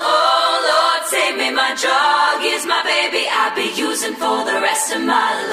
Oh Lord, save me, my drug is my baby. I'll be using for the rest of my life.